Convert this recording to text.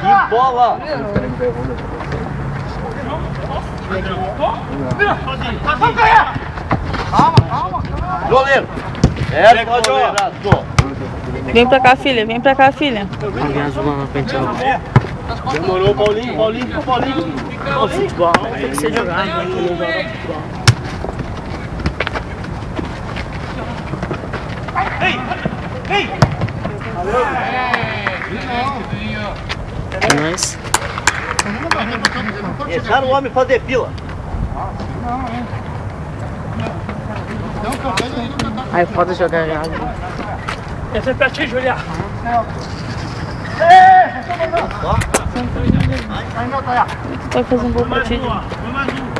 Que bola! Goleiro! É, goleiraço! Vem pra cá, filha. Vem pra cá, filha. Demorou, Paulinho, Paulinho, Paulinho. Ó, futebol. Tem que ser jogado. Nice. Deixaram o homem fazer fila. Aí foda jogar já. Esse é pra ti, Julia. Vai fazer um ti. Vamos!